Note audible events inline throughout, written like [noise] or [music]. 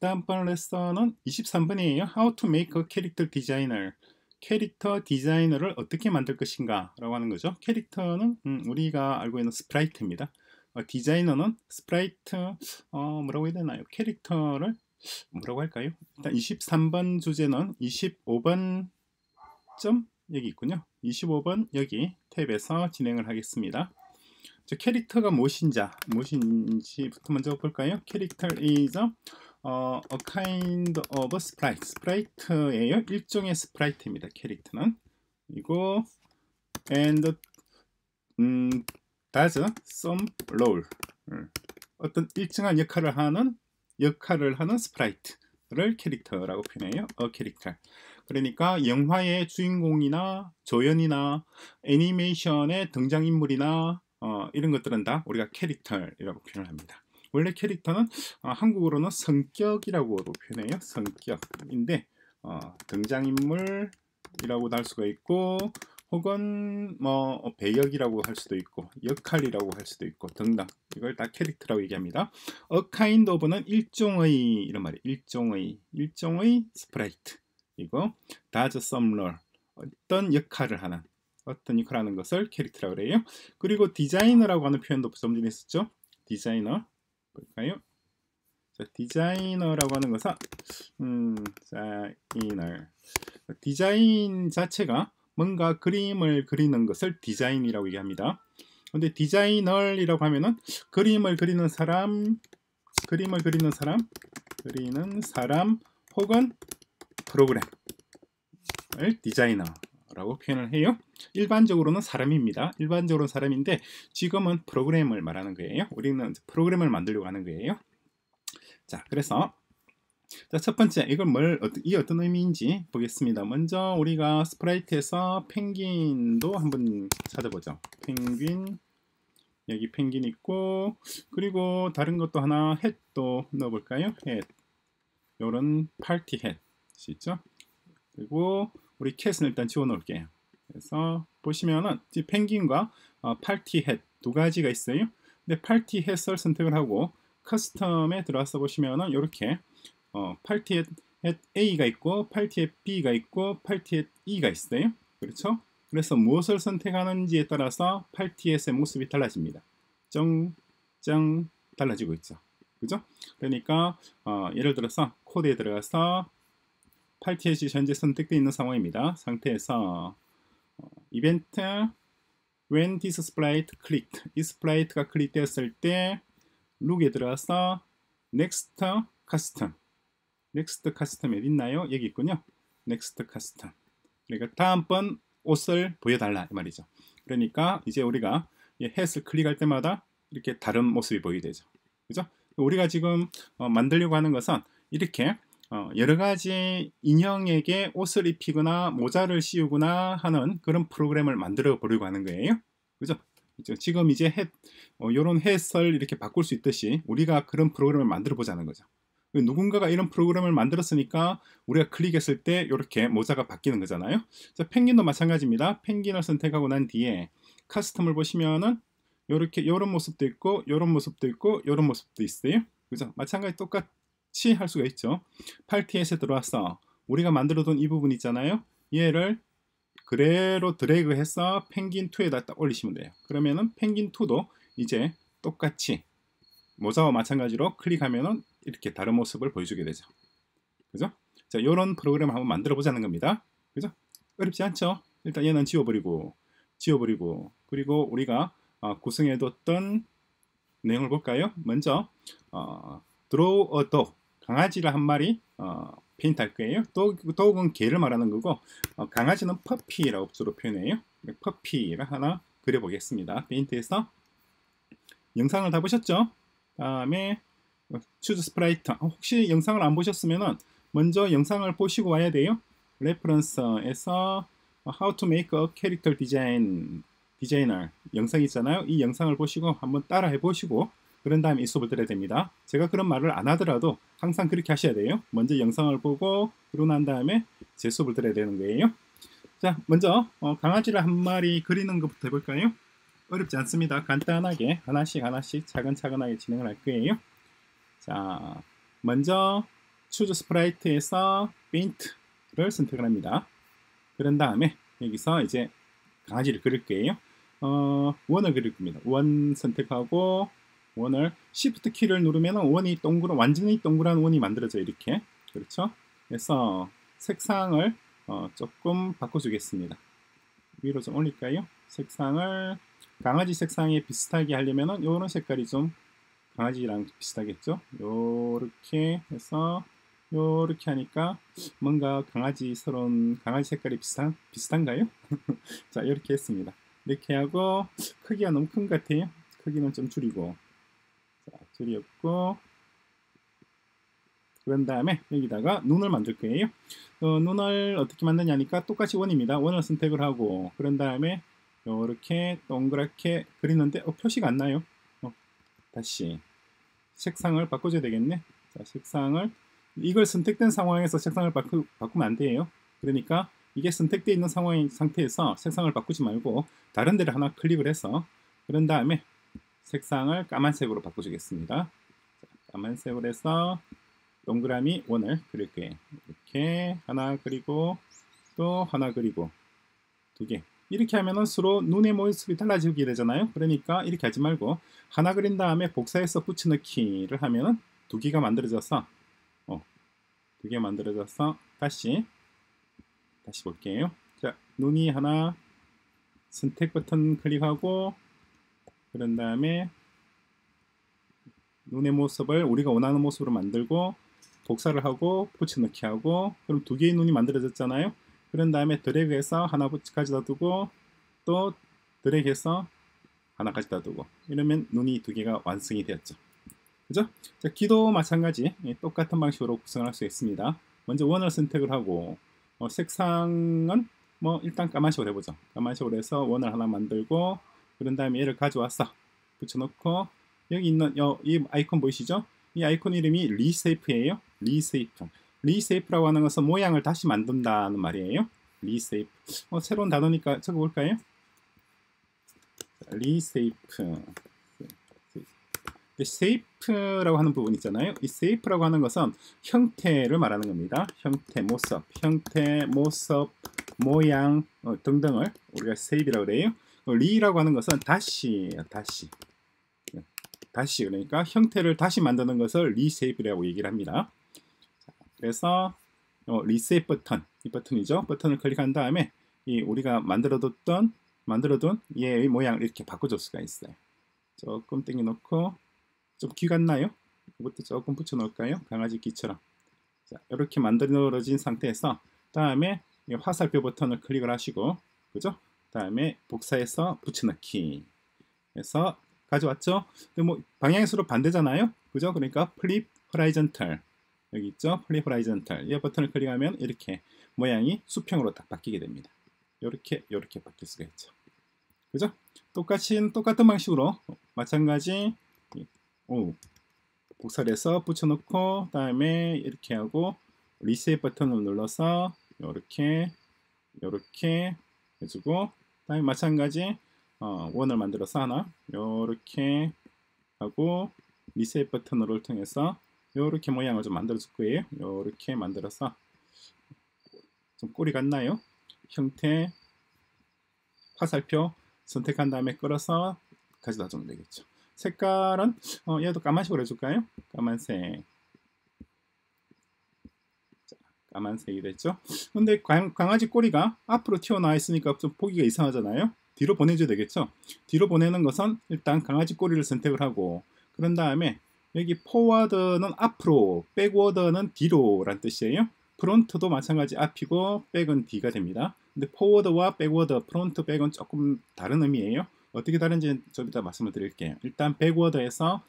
다음번 레슨은 23번이에요. How to make a character designer. 캐릭터 디자이너를 어떻게 만들 것인가 라고 하는 거죠. 캐릭터는 음, 우리가 알고 있는 sprite입니다. 어, 디자이너는 sprite 어, 뭐라고 해야 되나요? 캐릭터를 뭐라고 할까요? 일단 23번 주제는 25번 점 여기 있군요. 25번 여기 탭에서 진행을 하겠습니다. 저 캐릭터가 무엇인지 무엇인지부터 먼저 볼까요? Character is a, 어, a kind of sprite. sprite예요. 일종의 sprite입니다. 캐릭터는 이거 and 음, does some role. 어떤 일정한 역할을 하는 역할을 하는 sprite를 캐릭터라고 표현해요. 어 캐릭터. 그러니까 영화의 주인공이나 조연이나 애니메이션의 등장인물이나 어, 이런 것들은 다 우리가 캐릭터라고 표현을 합니다. 원래 캐릭터는 어, 한국어로는 성격이라고 표현해요. 성격인데 어, 등장인물이라고도 할 수가 있고 혹은 뭐 배역이라고 할 수도 있고 역할이라고 할 수도 있고 등등 이걸 다 캐릭터라고 얘기합니다. A kind of는 일종의 이런 말이 일종의 일종의 sprite does some role 어떤 역할을 하는 하는 것을 캐릭터라고 그래요. 그리고 디자이너라고 하는 표현도 좀 전에 했었죠. 디자이너 볼까요? 자, 디자이너라고 하는 것은 음, 디자이너 디자인 자체가 뭔가 그림을 그리는 것을 디자인이라고 얘기합니다. 근데 디자이너이라고 하면은 그림을 그리는 사람, 그림을 그리는 사람, 그리는 사람 혹은 프로그램을 디자이너 라고 표현을 해요. 일반적으로는 사람입니다. 일반적으로는 사람인데 지금은 프로그램을 말하는 거예요. 우리는 프로그램을 만들려고 하는 거예요. 자, 그래서 자, 첫 번째, 이걸 뭘, 이 어떤 의미인지 보겠습니다. 먼저 우리가 스프라이트에서 펭귄도 한번 찾아보죠. 펭귄, 여기 펭귄 있고, 그리고 다른 것도 하나, 햇도 넣어볼까요? 햇. 요런 파티 햇이 있죠? 그리고 우리 캣은 일단 지워 놓을게요. 그래서 보시면은 펭귄과 어, 팔티 햇 두 가지가 있어요. 근데 팔티 햇을 선택을 하고 커스텀에 들어와서 보시면은 이렇게 어, 8T에 A가 있고 8T에 B가 있고 8T에 E가 있어요. 그렇죠? 그래서 무엇을 선택하는지에 따라서 hat의 모습이 달라집니다. 점, 점 달라지고 있죠. 그죠? 그러니까 어, 예를 들어서 코드에 들어가서 hat이 현재 선택되어 있는 상황입니다. 상태에서 어, 이벤트 when this sprite clicked 이 sprite가 클릭되었을 때 looks에 들어가서 next costume next costume 어디 있나요? 여기 있군요. next costume. 그러니까 다음번 옷을 보여달라 이 말이죠. 그러니까 이제 우리가 hat을 클릭할 때마다 이렇게 다른 모습이 보이게 되죠. 그죠? 우리가 지금 어, 만들려고 하는 것은 이렇게 어, 여러 가지 인형에게 옷을 입히거나 모자를 씌우거나 하는 그런 프로그램을 만들어 보려고 하는 거예요. 그죠? 지금 이제 햇, 어, 이런 hat을 이렇게 바꿀 수 있듯이 우리가 그런 프로그램을 만들어 보자는 거죠. 누군가가 이런 프로그램을 만들었으니까 우리가 클릭했을 때 이렇게 모자가 바뀌는 거잖아요. 자, 펭귄도 마찬가지입니다. 펭귄을 선택하고 난 뒤에 카스텀을 보시면은 이렇게 이런 모습도 있고 이런 모습도 있고 이런 모습도 있어요. 그죠? 마찬가지 똑같 이할 수가 있죠. 팔티에서 들어와서 우리가 만들어둔 이 부분 있잖아요. 얘를 그대로 드래그해서 펭귄2에다 딱 올리시면 돼요. 그러면은 펭귄2도 이제 똑같이 모자와 마찬가지로 클릭하면은 이렇게 다른 모습을 보여주게 되죠. 그죠? 자, 이런 프로그램을 한번 만들어 보자는 겁니다. 그죠? 어렵지 않죠? 일단 얘는 지워버리고, 지워버리고, 그리고 우리가 어, 구성해뒀던 내용을 볼까요? 먼저, 어, draw a dog. 강아지를 한 마리 어, 페인트 할 거예요. dog, dog은 개를 말하는 거고, 어, 강아지는 퍼피라고 주로 표현해요. puppy를 하나 그려보겠습니다. paint에서. 영상을 다 보셨죠? 다음에 choose sprite 혹시 영상을 안 보셨으면 먼저 영상을 보시고 와야 돼요 reference에서 How to make a character design designer 영상 있잖아요 이 영상을 보시고 한번 따라 해보시고 그런 다음에 이 수업을 들어야 됩니다 제가 그런 말을 안 하더라도 항상 그렇게 하셔야 돼요 먼저 영상을 보고 그러고 난 다음에 제 수업을 들어야 되는 거예요 자 먼저 어, 강아지를 한 마리 그리는 것부터 해볼까요 어렵지 않습니다 간단하게 하나씩 하나씩 차근차근하게 진행을 할 거예요 자, 먼저 choose sprite에서 paint를 선택을 합니다. 그런 다음에 여기서 이제 강아지를 그릴 거예요. 어, 원을 그릴 겁니다. 원 선택하고 원을 Shift 키를 누르면 원이 동그란 완전히 동그란 원이 만들어져 이렇게 그렇죠? 그래서 색상을 어, 조금 바꿔주겠습니다. 위로 좀 올릴까요? 색상을 강아지 색상에 비슷하게 하려면 이런 색깔이 좀 강아지랑 비슷하겠죠? 요렇게 해서 요렇게 하니까 뭔가 강아지스러운 강아지 색깔이 비슷한 비슷한가요? [laughs] 자 이렇게 했습니다. 이렇게 하고 크기가 너무 큰 것 같아요. 크기는 좀 줄이고 자 줄였고 그런 다음에 여기다가 눈을 만들 거예요. 어, 눈을 어떻게 만드냐니까 똑같이 원입니다. 원을 선택을 하고 그런 다음에 이렇게 동그랗게 그리는데 어, 표시가 안 나요. 어, 다시 색상을 바꿔줘야 되겠네. 자, 색상을 이걸 선택된 상황에서 색상을 바꾸, 바꾸면 안 돼요. 그러니까 이게 선택되어 있는 상황 상태에서 색상을 바꾸지 말고 다른 데를 하나 클릭을 해서 그런 다음에 색상을 까만색으로 바꿔주겠습니다. 자, 까만색으로 해서 동그라미 원을 그릴 거예요. 이렇게 하나 그리고 또 하나 그리고 두 개. 이렇게 하면은 서로 눈의 모습이 달라지게 되잖아요. 그러니까 이렇게 하지 말고 하나 그린 다음에 복사해서 붙여넣기를 하면은 두 개가 만들어져서 어, 두 개 만들어져서 다시 다시 볼게요. 자, 눈이 하나 선택 버튼 클릭하고 그런 다음에 눈의 모습을 우리가 원하는 모습으로 만들고 복사를 하고 붙여넣기 하고 그럼 두 개의 눈이 만들어졌잖아요. 그런 다음에 드래그해서 하나 가져다 두고 또 드래그해서 하나 가져다 두고 이러면 눈이 두 개가 완성이 되었죠. 그죠? 자, 기도 마찬가지 예, 똑같은 방식으로 구성할 수 있습니다. 먼저 원을 선택을 하고 어, 색상은 뭐 일단 까만색으로 해보죠. 까만색으로 해서 원을 하나 만들고 그런 다음에 얘를 가져와서 붙여놓고 여기 있는 여, 이 아이콘 보이시죠? 이 아이콘 이름이 reshape예요. Reshape. Reshape라고 하는 것은 모양을 다시 만든다는 말이에요. Reshape. 어, 새로운 단어니까 적어볼까요? Reshape. Shape라고 하는 부분 있잖아요. 이 shape라고 하는 것은 형태를 말하는 겁니다. 형태, 모습, 형태, 모습, 모양 어, 등등을 우리가 shape라고 그래요. 어, re라고 하는 것은 다시, 다시. 다시 그러니까 형태를 다시 만드는 것을 reshape라고 얘기를 합니다. 그래서 어, reshape 버튼 이 버튼이죠. 버튼을 클릭한 다음에 이 우리가 만들어뒀던 만들어둔 얘의 모양을 이렇게 바꿔줄 수가 있어요. 조금 땡겨 놓고 좀 귀 같나요? 이것도 조금 붙여 놓을까요? 강아지 귀처럼. 자, 이렇게 만들어진 상태에서 다음에 화살표 버튼을 클릭을 하시고 그죠? 다음에 복사해서 붙여넣기 해서 가져왔죠? 근데 뭐 방향이 서로 반대잖아요. 그죠? 그러니까 flip horizontal 여기 있죠? Flip horizontal 이 버튼을 클릭하면 이렇게 모양이 수평으로 딱 바뀌게 됩니다. 이렇게 이렇게 바뀔 수가 있죠. 그죠? 똑같이 똑같은 방식으로 마찬가지 오, 복사를 해서 붙여놓고 다음에 이렇게 하고 리셋 버튼을 눌러서 이렇게 이렇게 해주고 다음에 마찬가지 어, 원을 만들어서 하나 이렇게 하고 리셋 버튼을 통해서 이렇게 모양을 좀 만들어 줄 거예요. 이렇게 만들어서 좀 꼬리 같나요? 형태 화살표 선택한 다음에 끌어서 가져다 주면 되겠죠. 색깔은 어, 얘도 까만색으로 해줄까요? 까만색 자, 까만색이 됐죠. 근데 강, 강아지 꼬리가 앞으로 튀어나와 있으니까 좀 보기가 이상하잖아요. 뒤로 보내줘야 되겠죠. 뒤로 보내는 것은 일단 강아지 꼬리를 선택을 하고 그런 다음에 여기 forward는 앞으로, backward는 뒤로란 뜻이에요. front도 마찬가지 앞이고 back은 뒤가 됩니다. 근데 forward와 backward, front, back은 조금 다른 의미예요. 어떻게 다른지 좀 이따 말씀을 드릴게요. 일단 backward에서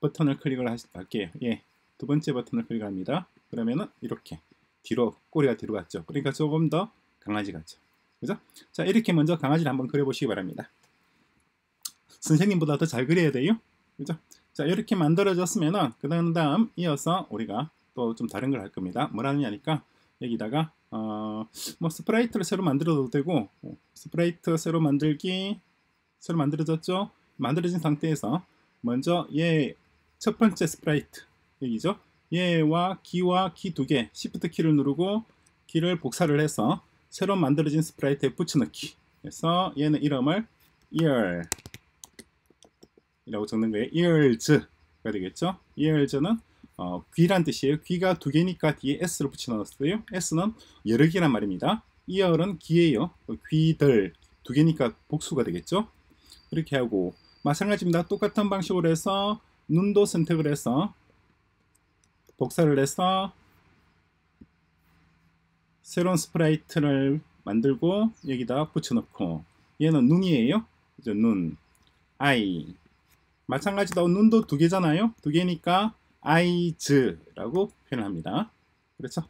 버튼을 클릭을 할게요. 예, 두 번째 버튼을 클릭합니다. 그러면은 이렇게 뒤로 꼬리가 뒤로 갔죠. 그러니까 조금 더 강아지 같죠. 그죠? 자 이렇게 먼저 강아지를 한번 그려보시기 바랍니다. 선생님보다 더 잘 그려야 돼요. 그죠? 자 이렇게 만들어졌으면은 그 다음 이어서 우리가 또 좀 다른 걸 할 겁니다. 뭐라느냐니까 여기다가 어, 뭐 sprite를 새로 만들어도 되고 어, sprite 새로 만들기 새로 만들어졌죠. 만들어진 상태에서 먼저 얘 첫 번째 sprite 여기죠. 얘와 귀와 귀 두 개, Shift 키를 누르고 귀를 복사를 해서 새로 만들어진 sprite에 붙여넣기. 그래서 얘는 이름을 ear 이라고 적는 거예요. ears가 되겠죠. ears는 어, 귀란 뜻이에요. 귀가 두 개니까 뒤에 s를 붙여 넣었어요. s는 여러 개란 말입니다. ear은 귀예요. 귀들 두 개니까 복수가 되겠죠. 그렇게 하고 마찬가지입니다. 똑같은 방식으로 해서 눈도 선택을 해서 복사를 해서 새로운 sprite를 만들고 여기다 붙여놓고 얘는 눈이에요. 이제 눈, eye. 마찬가지로 눈도 두 개잖아요. 두 개니까 eyes라고 표현합니다. 그렇죠?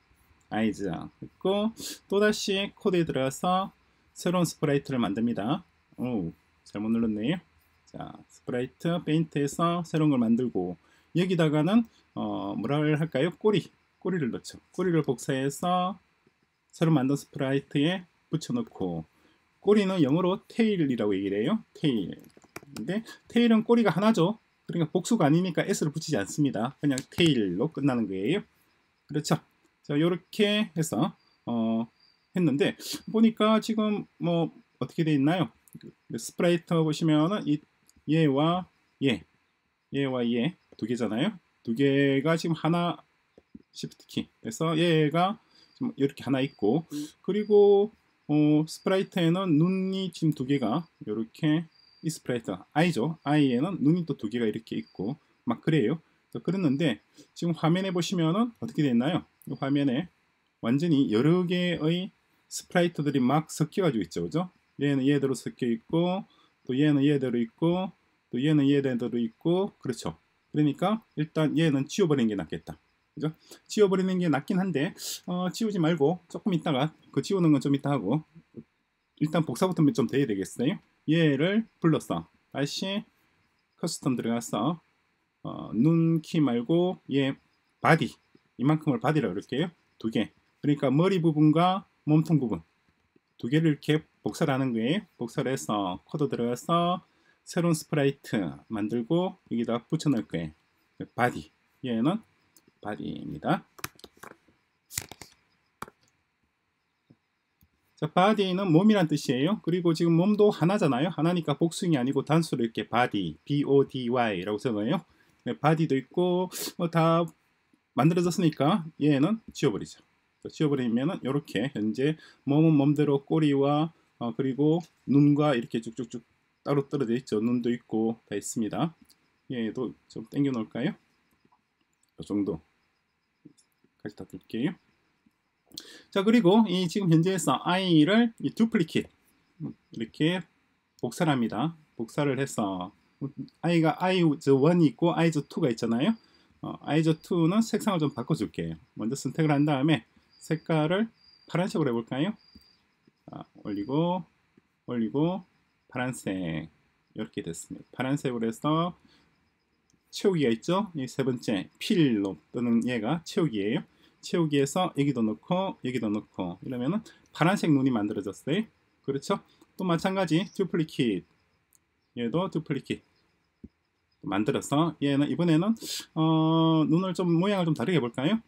eyes. 그리고 또다시 코드에 들어가서 새로운 sprite를 만듭니다. 오, 잘못 눌렀네요. 자, sprite Paint에서 새로운 걸 만들고 여기다가는 어, 뭐라 할까요? 꼬리, 꼬리를 넣죠. 꼬리를 복사해서 새로 만든 sprite에 붙여놓고 꼬리는 영어로 tail이라고 얘기를 해요. tail. 근데 tail은 꼬리가 하나죠. 그러니까 복수가 아니니까 s를 붙이지 않습니다. 그냥 tail로 끝나는 거예요. 그렇죠. 자, 이렇게 해서 어, 했는데 보니까 지금 뭐 어떻게 돼 있나요? 그 sprite 보시면은 이 얘와 얘, 얘와 얘 두 개잖아요. 두 개가 지금 하나 Shift 키. 그래서 얘가 이렇게 하나 있고 그리고 어, sprite에는 눈이 지금 두 개가 이렇게 이 sprite eye죠. eye에는 눈이 또 두 개가 이렇게 있고 막 그래요. 그랬는데 지금 화면에 보시면은 어떻게 됐나요? 화면에 완전히 여러 개의 sprite들이 막 섞여가지고 있죠, 그죠? 얘는 얘대로 섞여 있고 또 얘는 얘대로 있고 또 얘는 얘대로 있고 그렇죠. 그러니까 일단 얘는 지워버리는 게 낫겠다. 그죠? 지워버리는 게 낫긴 한데 어, 지우지 말고 조금 있다가 그 지우는 건좀 이따 하고 일단 복사부터 좀 돼야 되겠어요. 얘를 불렀어. 다시 costume 들어가서 어, 눈, 귀 말고 얘 body 이만큼을 body라고 그럴게요. 두 개. 그러니까 머리 부분과 몸통 부분 두 개를 이렇게 복사를 하는 거예요. 복사를 해서 코드 들어가서 새로운 sprite 만들고 여기다 붙여 넣을 거예요. body 얘는 body입니다. 자, body는 몸이란 뜻이에요. 그리고 지금 몸도 하나잖아요. 하나니까 복수가 아니고 단수로 이렇게 body, B-O-D-Y라고 적어요. 네, 바디도 있고 뭐 다 만들어졌으니까 얘는 지워버리죠. 지워버리면 이렇게 현재 몸은 몸대로 꼬리와 어, 그리고 눈과 이렇게 쭉쭉쭉 따로 떨어져 있죠. 눈도 있고 다 있습니다. 얘도 좀 당겨 놓을까요? 이 정도 까지 다 둘게요. 자 그리고 이 지금 현재에서 i를 이 두플리킷 이렇게 복사를 합니다. 복사를 해서 i가 i1이 있고 i2가 있잖아요. 어, i2는 색상을 좀 바꿔줄게요. 먼저 선택을 한 다음에 색깔을 파란색으로 해볼까요? 자, 올리고 올리고 파란색 이렇게 됐습니다. 파란색으로 해서 채우기가 있죠. 이 세 번째 필로 또는 얘가 채우기예요. 채우기에서 여기도 넣고 여기도 넣고 이러면은 파란색 눈이 만들어졌어요. 그렇죠? 또 마찬가지 듀플리킷 얘도 듀플리킷 만들어서 얘는 이번에는 어, 눈을 좀 모양을 좀 다르게 해볼까요?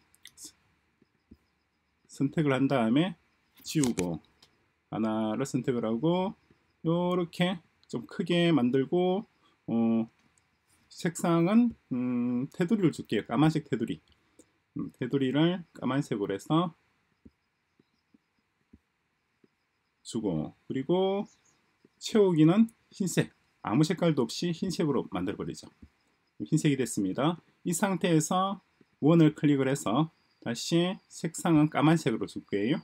선택을 한 다음에 지우고 하나를 선택을 하고 이렇게 좀 크게 만들고 어, 색상은 음, 테두리를 줄게요. 까만색 테두리. 음, 테두리를 까만색으로 해서 주고 그리고 채우기는 흰색 아무 색깔도 없이 흰색으로 만들어 버리죠 흰색이 됐습니다 이 상태에서 원을 클릭을 해서 다시 색상은 까만색으로 줄 거예요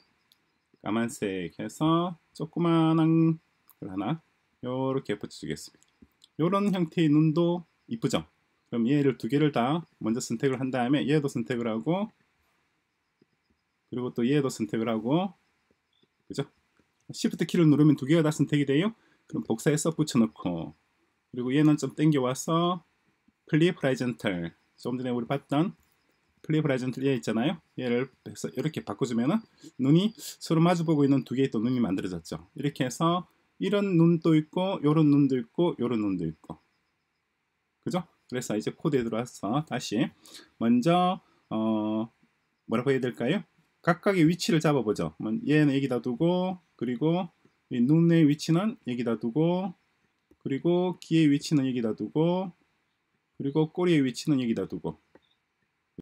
까만색 해서 조그만한 걸 하나 이렇게 붙여주겠습니다 이런 형태의 눈도 이쁘죠 그럼 얘를 두 개를 다 먼저 선택을 한 다음에 얘도 선택을 하고 그리고 또 얘도 선택을 하고 그죠? Shift 키를 누르면 두 개가 다 선택이 돼요. 그럼 복사해서 붙여놓고 그리고 얘는 좀 땡겨와서 flip horizontal 좀 전에 우리 봤던 flip horizontal 얘 있잖아요. 얘를 이렇게 바꿔주면은 눈이 서로 마주보고 있는 두 개의 또 눈이 만들어졌죠. 이렇게 해서 이런 눈도 있고 요런 눈도 있고 요런 눈도 있고 그죠? 그래서 이제 코드에 들어와서 다시 먼저 어, 뭐라고 해야 될까요? 각각의 위치를 잡아보죠. 얘는 여기다 두고 그리고 눈의 위치는 여기다 두고 그리고 귀의 위치는 여기다 두고 그리고 꼬리의 위치는 여기다 두고